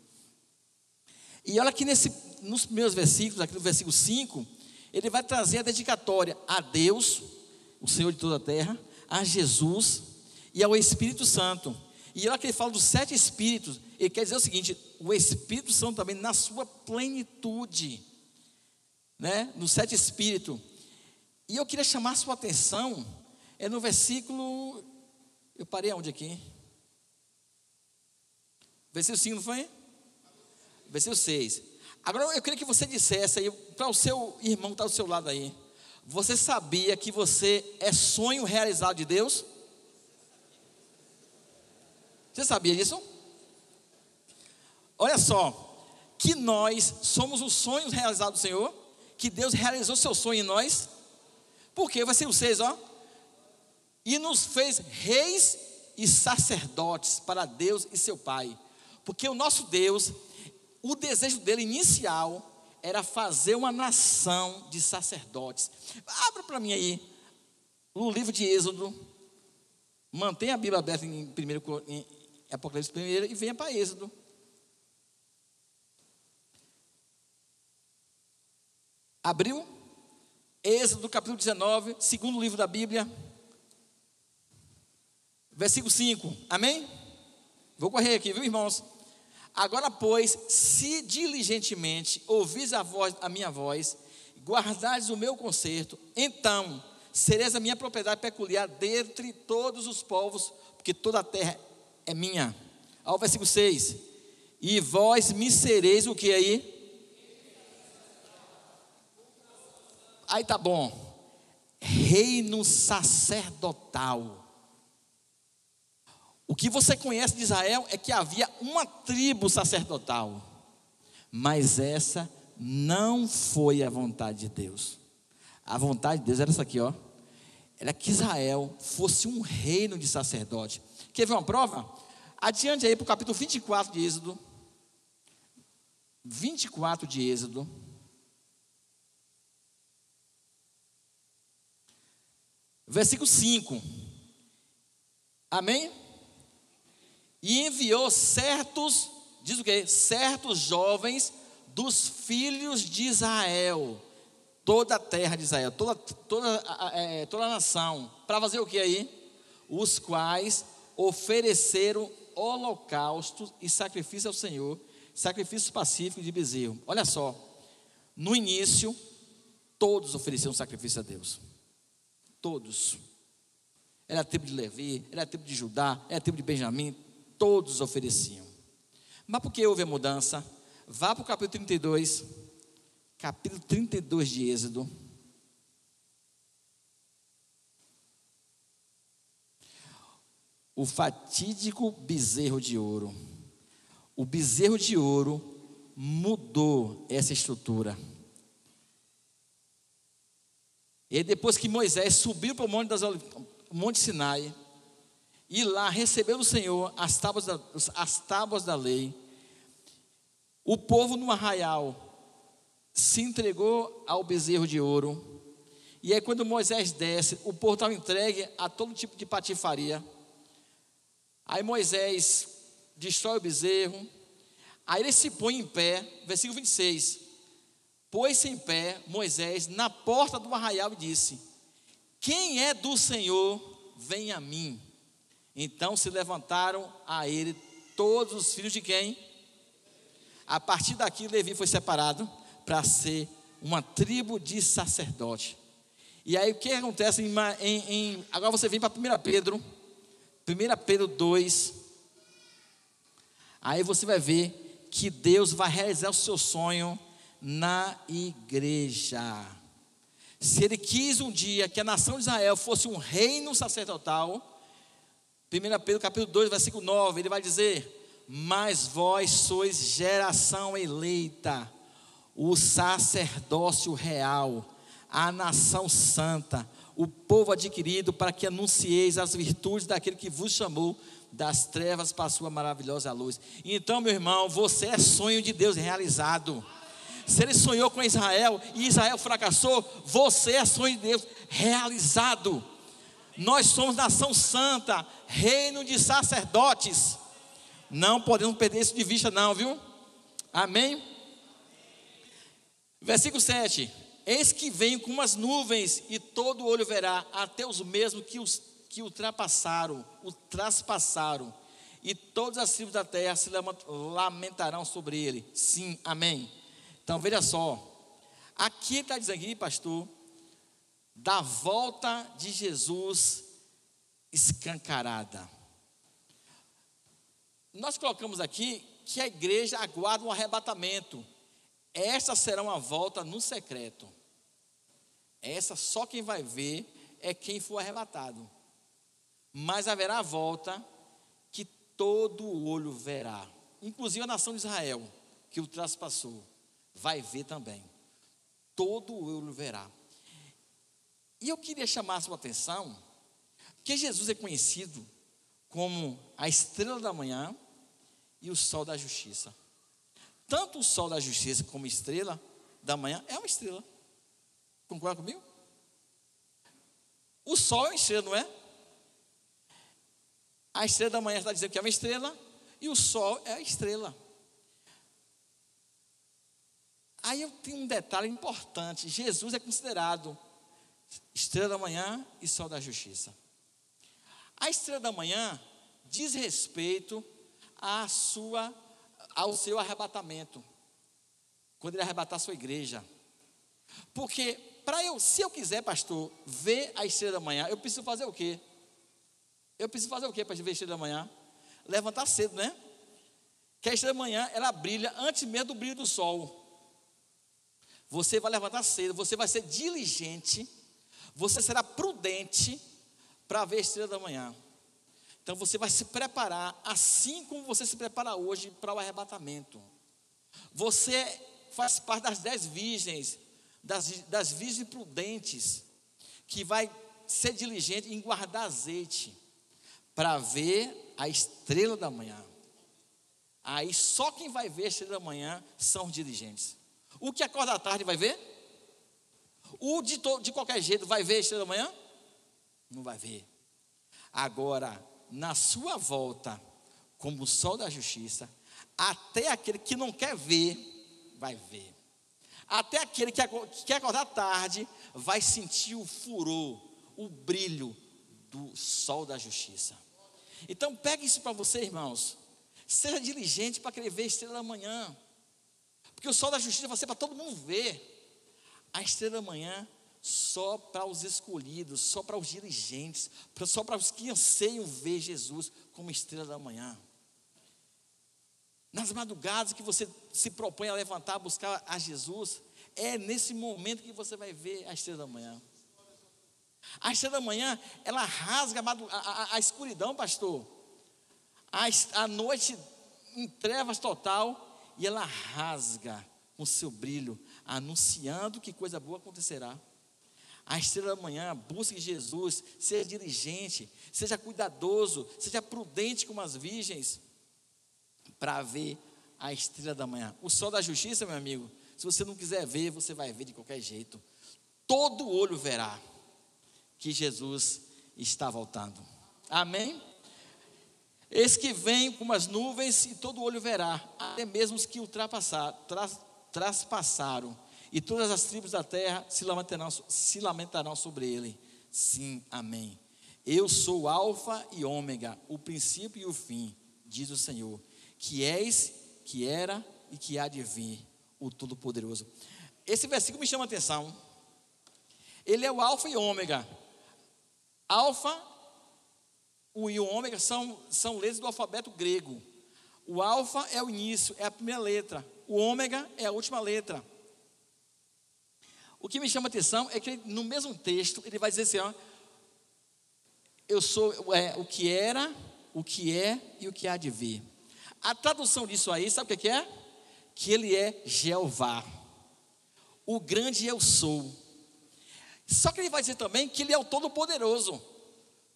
E olha que nesse, nos primeiros versículos, aqui no versículo 5, ele vai trazer a dedicatória a Deus, o Senhor de toda a terra, a Jesus e ao Espírito Santo. E olha que ele fala dos sete Espíritos, ele quer dizer o seguinte: o Espírito Santo também na sua plenitude, né? No sete Espírito. E eu queria chamar a sua atenção, é no versículo. Eu parei aonde aqui? Versículo 5, não foi? Versículo 6. Agora eu queria que você dissesse aí para o seu irmão que está do seu lado aí. Você sabia que você é sonho realizado de Deus? Você sabia disso? Olha só, que nós somos os sonhos realizados do Senhor, que Deus realizou seu sonho em nós. Porque vai ser o 6, ó. E nos fez reis e sacerdotes para Deus e seu Pai. Porque o nosso Deus, o desejo dele inicial era fazer uma nação de sacerdotes. Abra para mim aí, o livro de Êxodo. Mantenha a Bíblia aberta em, primeiro, em Apocalipse 1 e venha para Êxodo. Abriu? Êxodo capítulo 19, segundo livro da Bíblia. Versículo 5. Amém? Vou correr aqui, viu, irmãos? Agora, pois, se diligentemente ouvis a voz, a minha voz, guardares o meu conserto, então sereis a minha propriedade peculiar dentre todos os povos, porque toda a terra é minha. Ao versículo 6. E vós me sereis o que aí? Aí tá bom. Reino sacerdotal. O que você conhece de Israel é que havia uma tribo sacerdotal, mas essa não foi a vontade de Deus. A vontade de Deus era essa aqui, ó. Era que Israel fosse um reino de sacerdote. Quer ver uma prova? Adiante aí para o capítulo 24 de Êxodo. 24 de Êxodo. Versículo 5. Amém? E enviou certos, diz o que? Certos jovens dos filhos de Israel, toda a terra de Israel, toda, toda, é, toda a nação, para fazer o que aí? Os quais ofereceram holocaustos e sacrifício ao Senhor, sacrifícios pacíficos de bezerro. Olha só, no início, todos ofereciam sacrifício a Deus. Todos. Era a tribo de Levi, era a tribo de Judá, era a tribo de Benjamim, todos ofereciam. Mas por que houve a mudança? Vá para o capítulo 32, capítulo 32 de Êxodo. O fatídico bezerro de ouro. O bezerro de ouro mudou essa estrutura. E depois que Moisés subiu para o Monte, das, Monte Sinai, e lá recebeu do Senhor as tábuas da, as tábuas da lei. O povo no arraial se entregou ao bezerro de ouro. E aí, quando Moisés desce, o povo estava entregue a todo tipo de patifaria. Aí Moisés destrói o bezerro. Aí ele se põe em pé, versículo 26. Pôs-se em pé Moisés na porta do arraial e disse: Quem é do Senhor, vem a mim. Então se levantaram a ele todos os filhos de quem? A partir daqui, Levi foi separado para ser uma tribo de sacerdote. E aí o que acontece? Em, em, agora você vem para 1 Pedro, 1 Pedro 2. Aí você vai ver que Deus vai realizar o seu sonho na igreja. Se ele quis um dia que a nação de Israel fosse um reino sacerdotal, 1 Pedro capítulo 2, versículo 9, ele vai dizer: Mas vós sois geração eleita, o sacerdócio real, a nação santa, o povo adquirido, para que anuncieis as virtudes daquele que vos chamou das trevas para a sua maravilhosa luz. Então, meu irmão, você é sonho de Deus realizado. Se ele sonhou com Israel e Israel fracassou, você é sonho de Deus realizado. Nós somos nação santa, reino de sacerdotes. Não podemos perder isso de vista, não, viu? Amém? Versículo 7: Eis que venho com umas nuvens, e todo olho verá, até os mesmos que os que ultrapassaram, o traspassaram, e todas as tribos da terra se lamentarão sobre ele. Sim, amém. Então veja só, aqui está dizendo aqui, pastor, da volta de Jesus escancarada. Nós colocamos aqui que a igreja aguarda um arrebatamento. esta será uma volta no secreto. Essa só quem vai ver é quem for arrebatado. Mas haverá a volta que todo olho verá, inclusive a nação de Israel, que o traspassou, vai ver também. Todo olho verá. E eu queria chamar a sua atenção que Jesus é conhecido como a estrela da manhã e o sol da justiça. Tanto o sol da justiça como a estrela da manhã é uma estrela. Concorda comigo? O sol é uma estrela, não é? A estrela da manhã está dizendo que é uma estrela e o sol é a estrela. Aí eu tenho um detalhe importante: Jesus é considerado estrela da manhã e sol da justiça. A estrela da manhã diz respeito à sua, ao seu arrebatamento, quando ele arrebatar a sua igreja. Porque para eu, se eu quiser, pastor, ver a estrela da manhã, eu preciso fazer o quê? Eu preciso fazer o quê para ver a estrela da manhã? Levantar cedo, né? Que a estrela da manhã, ela brilha antes mesmo do brilho do sol. Você vai levantar cedo, você vai ser diligente, você será prudente para ver a estrela da manhã. Então você vai se preparar assim como você se prepara hoje para o arrebatamento. Você faz parte das dez virgens, das, das virgens prudentes, que vai ser diligente em guardar azeite para ver a estrela da manhã. Aí só quem vai ver a estrela da manhã são os diligentes. O que acorda à tarde vai ver? O de, de qualquer jeito vai ver a estrela da manhã? Não vai ver. Agora, na sua volta, como o sol da justiça, até aquele que não quer ver, vai ver. Até aquele que quer acordar tarde, vai sentir o furor, o brilho do sol da justiça. Então, pegue isso para você, irmãos. Seja diligente para querer ver a estrela da manhã. Porque o sol da justiça vai ser para todo mundo ver. A estrela da manhã só para os escolhidos, só para os dirigentes, só para os que anseiam ver Jesus como estrela da manhã. Nas madrugadas que você se propõe a levantar, buscar a Jesus, é nesse momento que você vai ver a estrela da manhã. A estrela da manhã, ela rasga a, a, a escuridão, pastor. A, a noite em trevas total, e ela rasga com seu brilho, anunciando que coisa boa acontecerá. A estrela da manhã, busque Jesus, seja diligente, seja cuidadoso, seja prudente como as virgens, para ver a estrela da manhã. O sol da justiça, meu amigo, se você não quiser ver, você vai ver de qualquer jeito. Todo olho verá que Jesus está voltando. Amém? Eis que vem com as nuvens e todo olho verá, até mesmo os que ultrapassaram, traspassaram e todas as tribos da terra se lamentarão, se lamentarão sobre ele. Sim, amém. Eu sou Alfa e Ômega, o princípio e o fim, diz o Senhor, que és, que era e que há de vir, o Todo-Poderoso. Esse versículo me chama a atenção. Ele é o Alfa e Ômega. Alfa o e o Ômega são, são letras do alfabeto grego. O Alfa é o início, é a primeira letra. O Ômega é a última letra. O que me chama a atenção é que no mesmo texto ele vai dizer assim: ó, eu sou é, o que era, o que é e o que há de vir. A tradução disso aí, sabe o que é? Que ele é Jeová. O grande eu sou. Só que ele vai dizer também que ele é o Todo-Poderoso.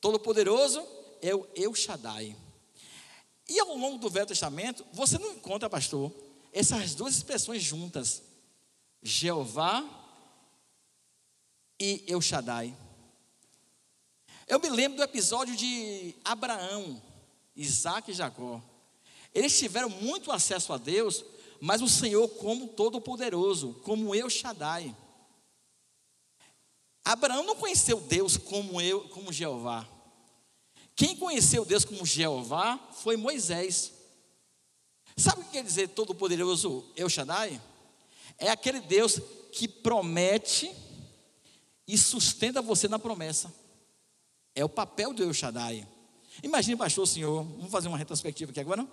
Todo-Poderoso é o Eu Shaddai. E ao longo do Velho Testamento, você não encontra, pastor, essas duas expressões juntas. Jeová e El Shaddai. Eu me lembro do episódio de Abraão, Isaac e Jacó. Eles tiveram muito acesso a Deus, mas o Senhor como todo-poderoso, como El Shaddai. Abraão não conheceu Deus como eu, como Jeová. Quem conheceu Deus como Jeová foi Moisés. Sabe o que quer dizer todo-poderoso El Shaddai? É aquele Deus que promete e sustenta você na promessa. É o papel do El Shaddai. Imagine, pastor, senhor, vamos fazer uma retrospectiva aqui agora.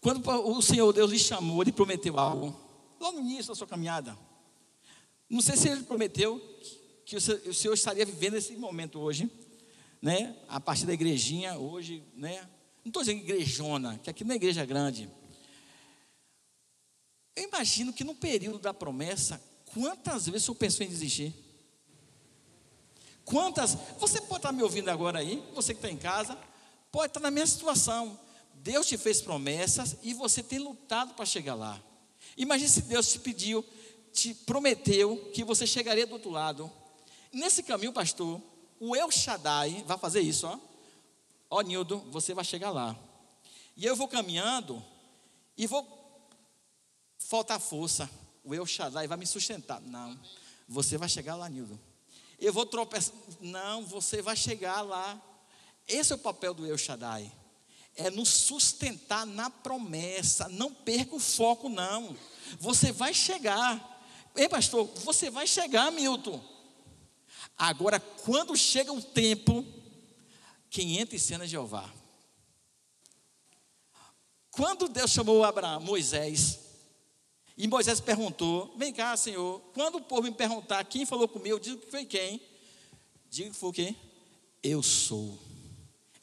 Quando o Senhor Deus lhe chamou, ele prometeu algo. Logo no início da sua caminhada. Não sei se ele prometeu que o Senhor estaria vivendo esse momento hoje, né? A partir da igrejinha, hoje, né? Não estou dizendo igrejona, que aqui não é igreja grande. Eu imagino que no período da promessa, quantas vezes senhor pensou em desistir? Quantas? Você pode estar me ouvindo agora aí, você que está em casa, pode estar na minha situação. Deus te fez promessas e você tem lutado para chegar lá. Imagine se Deus te pediu, te prometeu que você chegaria do outro lado. Nesse caminho, pastor, o El Shaddai vai fazer isso, ó. Ó, Nildo, você vai chegar lá. E eu vou caminhando e vou faltar força. O El Shaddai vai me sustentar. Não, você vai chegar lá, Nildo. Eu vou tropeçar. Não, você vai chegar lá. Esse é o papel do El Shaddai. É nos sustentar na promessa. Não perca o foco, não. Você vai chegar. Ei, pastor, você vai chegar, Milton. Agora, quando chega o tempo, quem entra em cena é Jeová. Quando Deus chamou Abraão, Moisés, e Moisés perguntou: Vem cá, Senhor, quando o povo me perguntar quem falou comigo, eu digo que foi quem? Digo que foi quem? Eu sou.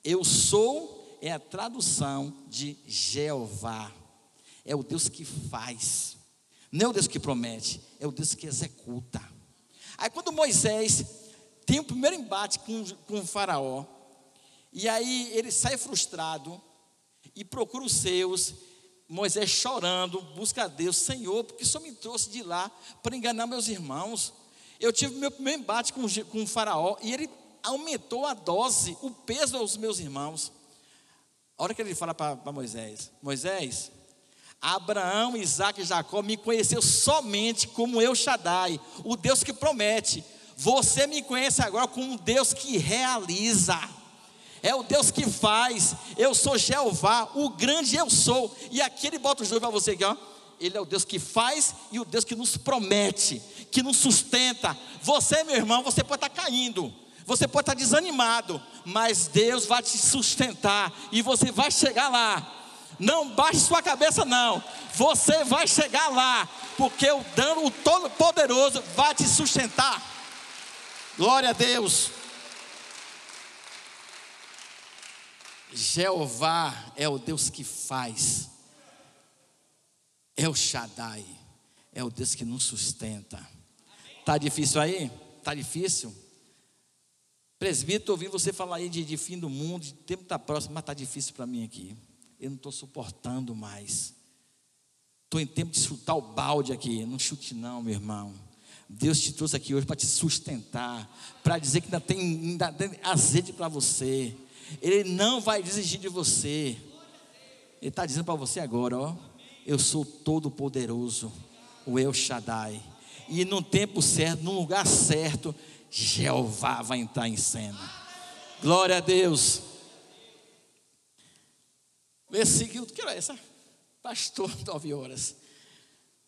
Eu sou é a tradução de Jeová. É o Deus que faz. Não é o Deus que promete, é o Deus que executa. Aí quando Moisés tem o primeiro embate com, com o faraó, e aí ele sai frustrado e procura os seus, Moisés chorando, busca a Deus, Senhor, porque só me trouxe de lá para enganar meus irmãos. Eu tive meu primeiro embate com, com o faraó e ele aumentou a dose, o peso aos meus irmãos. A hora que ele fala para Moisés, Moisés, Abraão, Isaac e Jacó me conheceu somente como eu Shaddai, o Deus que promete. Você me conhece agora como um Deus que realiza. É o Deus que faz. Eu sou Jeová, o grande eu sou. E aqui ele bota os dois para você aqui, ó. Ele é o Deus que faz e o Deus que nos promete, que nos sustenta. Você, meu irmão, você pode estar caindo, você pode estar desanimado, mas Deus vai te sustentar e você vai chegar lá. Não baixe sua cabeça, não. Você vai chegar lá, porque o dano, o Todo-Poderoso, vai te sustentar. Glória a Deus. Jeová é o Deus que faz. É o Shaddai. É o Deus que nos sustenta. Tá difícil aí? Tá difícil? Presbítero, ouvi você falar aí de, de fim do mundo, de tempo está próximo, mas está difícil para mim aqui eu não estou suportando mais. Estou em tempo de chutar o balde aqui. Não chute, não, meu irmão. Deus te trouxe aqui hoje para te sustentar, para dizer que ainda tem, ainda tem azeite para você. Ele não vai desistir de você. Ele está dizendo para você agora, ó. Eu sou todo poderoso, o El Shaddai. E no tempo certo, no lugar certo, Jeová vai entrar em cena. Glória a Deus. Versículo, que era essa? Pastor, nove horas.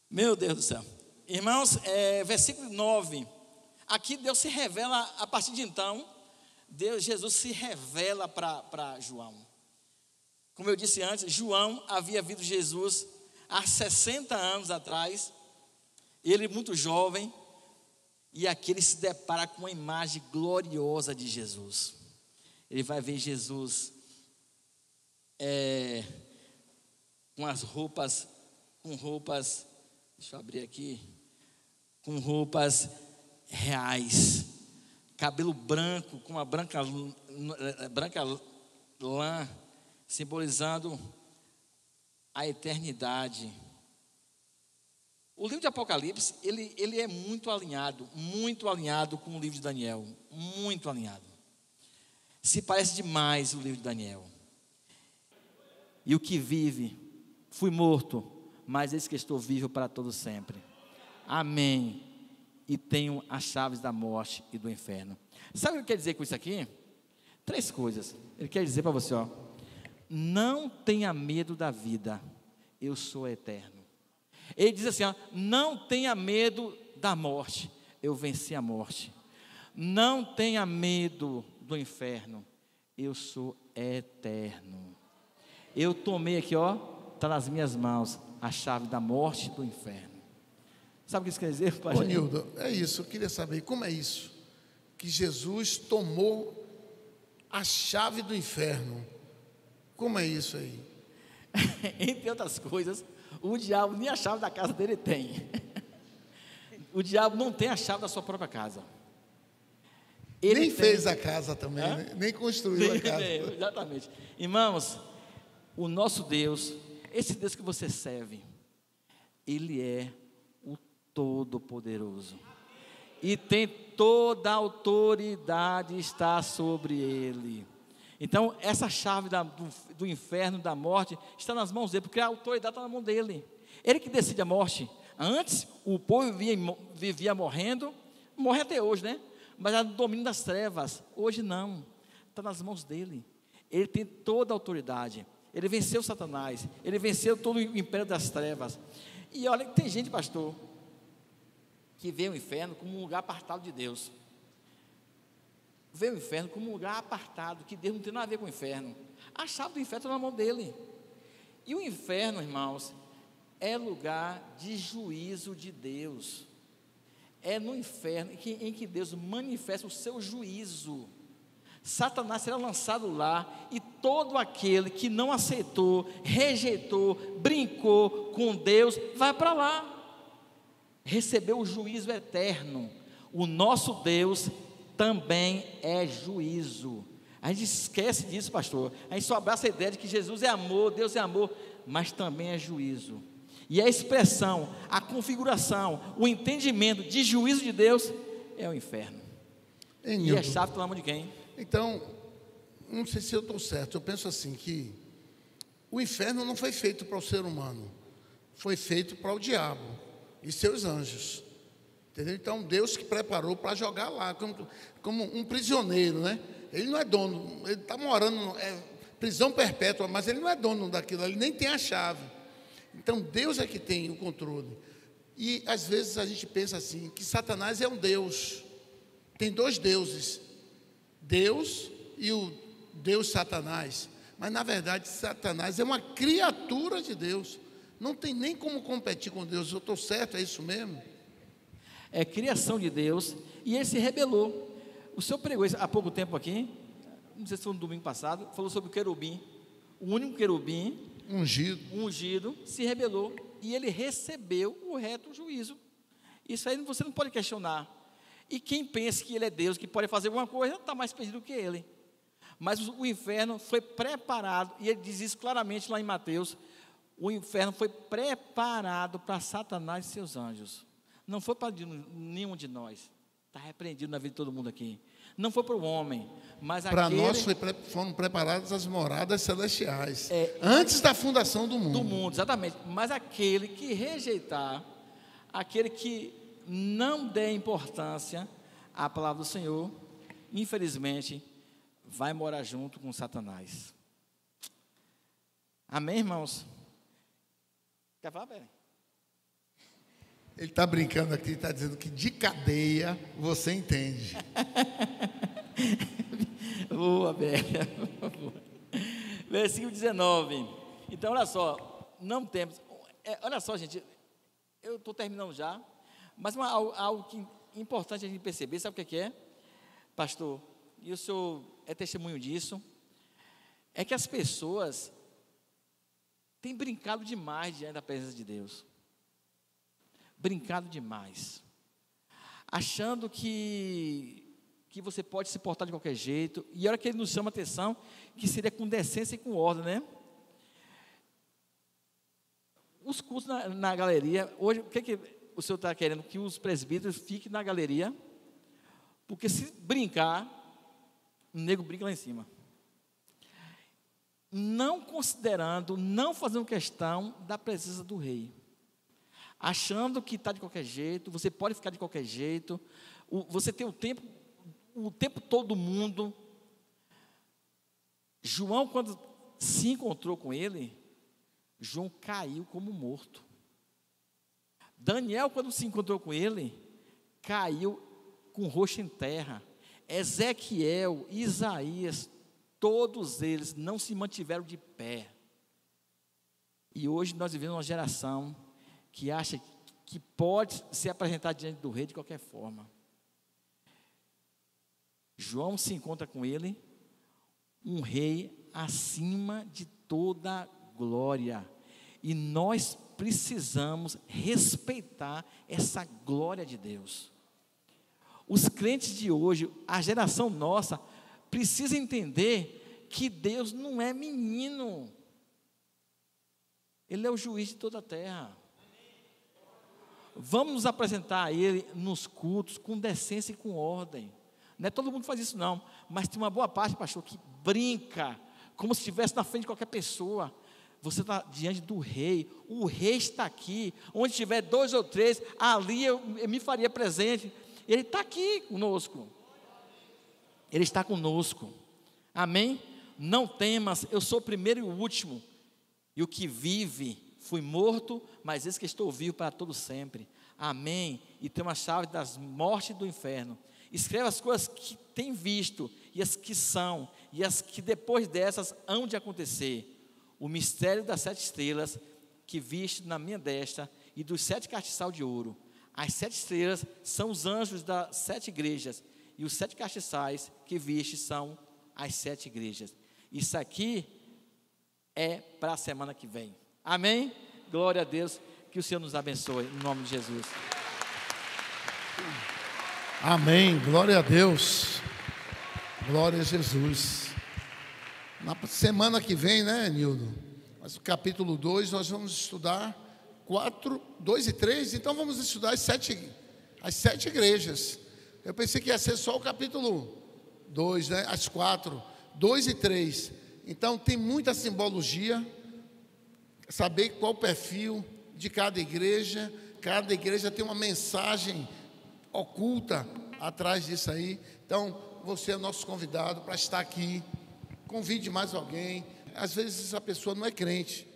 Meu Deus do céu. Irmãos, é, versículo 9. Aqui Deus se revela, a partir de então, Deus, Jesus se revela para João. Como eu disse antes, João havia visto Jesus há 60 anos atrás, ele muito jovem, e aqui ele se depara com uma imagem gloriosa de Jesus. Ele vai ver Jesus é, com as roupas, com roupas, deixa eu abrir aqui, com roupas reais, cabelo branco, com uma branca, branca lã, simbolizando a eternidade. O livro de Apocalipse, ele, ele é muito alinhado, muito alinhado com o livro de Daniel, muito alinhado. Se parece demais o livro de Daniel e o que vive, fui morto, mas eis que estou vivo para todo sempre. Amém. E tenho as chaves da morte e do inferno. Sabe o que ele quer dizer com isso aqui? Três coisas. Ele quer dizer para você, ó, não tenha medo da vida, eu sou eterno. Ele diz assim, ó, não tenha medo da morte, eu venci a morte. Não tenha medo do inferno, eu sou eterno. Eu tomei aqui, ó, está nas minhas mãos a chave da morte e do inferno. Sabe o que isso quer dizer, Pai? Ô, Nildo, é isso. Eu queria saber como é isso. Que Jesus tomou a chave do inferno. Como é isso aí? Entre outras coisas, o diabo nem a chave da casa dele tem. o diabo não tem a chave da sua própria casa. Ele nem tem... fez a casa também, né? nem construiu a casa. exatamente. Irmãos, o nosso Deus, esse Deus que você serve, Ele é Todo-Poderoso. E tem toda a autoridade está sobre Ele. Então, essa chave da, do, do, inferno, da morte, está nas mãos dele, porque a autoridade está na mão dele. Ele que decide a morte. Antes, o povo vivia, vivia morrendo, morre até hoje, né? Mas era no domínio das trevas. Hoje não. Está nas mãos dele. Ele tem toda a autoridade. Ele venceu Satanás. Ele venceu todo o império das trevas. E olha que tem gente, pastor, que vê o inferno como um lugar apartado de Deus. Vê o inferno como um lugar apartado, que Deus não tem nada a ver com o inferno. A chave do inferno está na mão dele. E o inferno, irmãos, é lugar de juízo de Deus. É no inferno em que, Deus manifesta o seu juízo. Satanás será lançado lá e todo aquele que não aceitou, rejeitou, brincou com Deus, vai para lá. Recebeu o juízo eterno. O nosso Deus também é juízo. A gente esquece disso, pastor. A gente só abraça a ideia de que Jesus é amor, Deus é amor, mas também é juízo. E a expressão, a configuração, o entendimento de juízo de Deus é o inferno. e é chave pela mão de quem? Então, não sei se eu estou certo, eu penso assim que o inferno não foi feito para o ser humano, foi feito para o diabo e seus anjos. Entendeu? Então, Deus que preparou para jogar lá, como, como, um prisioneiro, né? Ele não é dono, ele está morando, é prisão perpétua, mas ele não é dono daquilo, ele nem tem a chave. Então, Deus é que tem o controle. E às vezes a gente pensa assim, que Satanás é um Deus. Tem dois deuses. Deus e o Deus Satanás. Mas na verdade, Satanás é uma criatura de Deus. Não tem nem como competir com Deus. Eu estou certo, é isso mesmo? É criação de Deus e ele se rebelou. O senhor pregou há pouco tempo aqui, não sei se foi no domingo passado, falou sobre o querubim. O único querubim ungido, ungido se rebelou e ele recebeu o reto juízo. Isso aí você não pode questionar. E quem pensa que ele é Deus, que pode fazer alguma coisa, está mais perdido que ele. Mas o inferno foi preparado, e ele diz isso claramente lá em Mateus: o inferno foi preparado para Satanás e seus anjos. Não foi para nenhum de nós. Está repreendido na vida de todo mundo aqui. Não foi para o homem, mas Para aquele... nós foi, foram preparadas as moradas celestiais. É, antes da fundação do mundo. Do mundo, exatamente. Mas aquele que rejeitar, aquele que não der importância à palavra do Senhor, infelizmente, vai morar junto com Satanás. Amém, irmãos? Quer falar, Beren? Ele está brincando aqui, está dizendo que de cadeia você entende. Boa, Beren. Versículo 19. Então, olha só, não temos. É, olha só, gente, eu estou terminando já. Mas uma, algo que, importante a gente perceber, sabe o que é, pastor? E o senhor é testemunho disso. É que as pessoas têm brincado demais diante da presença de Deus. Brincado demais. Achando que, que você pode se portar de qualquer jeito. E a hora que ele nos chama atenção, que seria com decência e com ordem, né? Os cursos na, na galeria, hoje, o que, que o senhor está querendo que os presbíteros fiquem na galeria, porque se brincar, o nego brinca lá em cima. Não considerando, não fazendo questão da presença do rei. Achando que está de qualquer jeito, você pode ficar de qualquer jeito, você tem o tempo, o tempo todo do mundo. João, quando se encontrou com ele, João caiu como morto. Daniel, quando se encontrou com ele, caiu com o rosto em terra. Ezequiel, Isaías, todos eles não se mantiveram de pé. E hoje nós vivemos uma geração que acha que pode se apresentar diante do rei de qualquer forma. João se encontra com ele, um rei acima de toda glória. E nós precisamos respeitar essa glória de Deus. Os crentes de hoje, a geração nossa, precisa entender que Deus não é menino. Ele é o juiz de toda a terra. Vamos nos apresentar a Ele nos cultos com decência e com ordem. Não é todo mundo faz isso, não. Mas tem uma boa parte, pastor, que brinca, como se estivesse na frente de qualquer pessoa. Você está diante do rei, o rei está aqui. Onde tiver dois ou três, ali eu, eu me faria presente. Ele está aqui conosco. Ele está conosco. Amém? Não temas, eu sou o primeiro e o último. E o que vive Fui morto, mas eis que estou vivo para todo sempre. Amém. E tem uma chave das mortes do inferno. Escreva as coisas que tem visto, e as que são, e as que depois dessas hão de acontecer. O mistério das sete estrelas que viste na minha destra, e dos sete castiçal de ouro. As sete estrelas são os anjos das sete igrejas, e os sete castiçais que viste são as sete igrejas. Isso aqui é para a semana que vem. Amém? Glória a Deus. Que o Senhor nos abençoe, em nome de Jesus. Amém. Glória a Deus. Glória a Jesus. Na semana que vem, né, Nildo? Mas o capítulo 2 nós vamos estudar 4, 2 e 3, então vamos estudar as sete, as sete igrejas. Eu pensei que ia ser só o capítulo 2, né? As quatro, 2 e 3. Então tem muita simbologia saber qual o perfil de cada igreja. Cada igreja tem uma mensagem oculta atrás disso aí. Então, você é nosso convidado para estar aqui. Convide mais alguém. Às vezes a pessoa não é crente,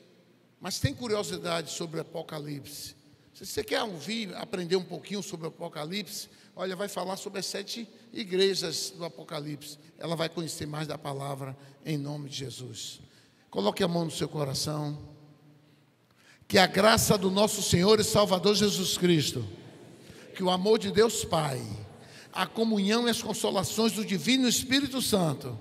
mas tem curiosidade sobre o Apocalipse. Se você quer ouvir, aprender um pouquinho sobre o Apocalipse, olha, vai falar sobre as sete igrejas do Apocalipse. Ela vai conhecer mais da palavra em nome de Jesus. Coloque a mão no seu coração. Que a graça do nosso Senhor e Salvador Jesus Cristo, que o amor de Deus Pai, a comunhão e as consolações do Divino Espírito Santo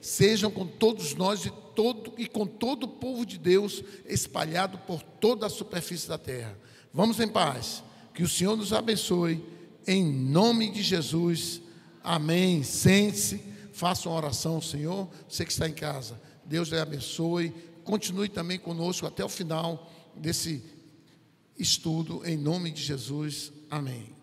sejam com todos nós e, todo, e com todo o povo de Deus espalhado por toda a superfície da terra. Vamos em paz. Que o Senhor nos abençoe em nome de Jesus. Amém. Sente-se, faça uma oração ao Senhor. Você que está em casa, Deus lhe abençoe. Continue também conosco até o final desse estudo, em nome de Jesus. Amém.